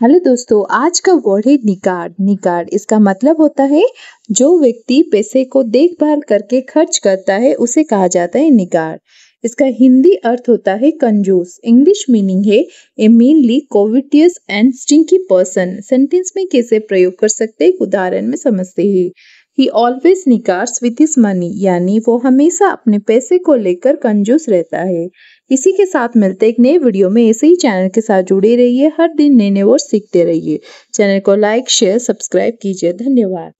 Hello दोस्तों, आज का वर्ड है निकाड। निकाड इसका मतलब होता है, जो व्यक्ति पैसे को देखभाल करके खर्च करता है, उसे कहा जाता है निकाड। इसका हिंदी अर्थ होता है कंजूस। इंग्लिश मीनिंग है a mainly covetous and stingy person sentence में कैसे प्रयोग कर सकते हैं उदाहरण में समझते हैं। He always niggards with his money यानी वो हमेशा अपने पैसे को लेकर कंजूस रहता है। इसी के साथ मिलते एक नए वीडियो में ऐसे ही चैनल के साथ जुड़े रहिए। हर दिन नए नए वर्ड सीखते रहिए। चैनल को लाइक शेयर सब्सक्राइब कीजिए। धन्यवाद।